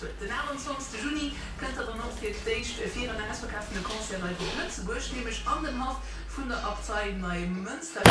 wird. Den 21. Juni könnte er noch die vier ausverkaufte Konzert bei Lützeburg, nämlich an den Hof von der Abtei Neumünster.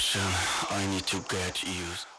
option I need to get used